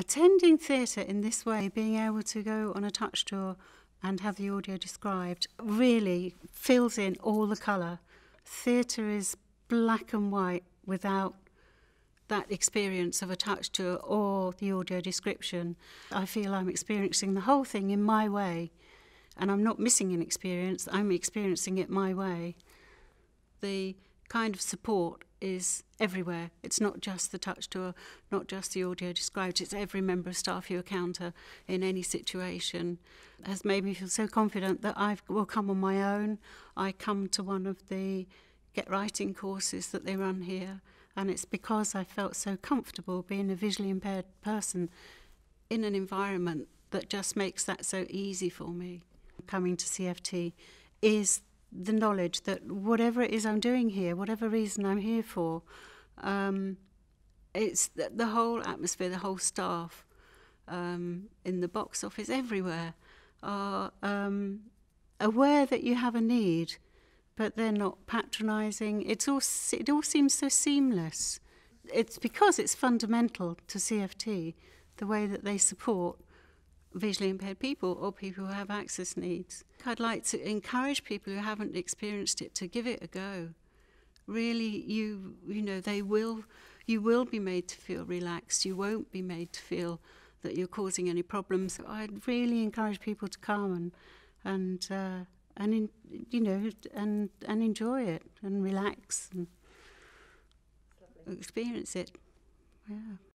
attending theatre in this way, being able to go on a touch tour and have the audio described, really fills in all the colour. Theatre is black and white without that experience of a touch tour or the audio description. I feel I'm experiencing the whole thing in my way, and I'm not missing an experience, I'm experiencing it my way. The kind of support is everywhere. It's not just the touch tour, not just the audio described, it's every member of staff you encounter in any situation. has made me feel so confident that I will come on my own. I come to one of the Get Writing courses that they run here, and it's because I felt so comfortable being a visually impaired person in an environment that just makes that so easy for me. Coming to CFT is the knowledge that whatever it is I'm doing here, whatever reason I'm here for, um, it's the, the, whole atmosphere, the whole staff um, in the box office, everywhere, are um, aware that you have a need, but they're not patronising. It's all it all seems so seamless. It's because it's fundamental to CFT, the way that they support visually impaired people or people who have access needs. I'd like to encourage people who haven't experienced it to give it a go. Really, you you know they will you will be made to feel relaxed. You won't be made to feel that you're causing any problems. I'd really encourage people to come and and uh, and in, you know and and enjoy it and relax and experience it. Yeah.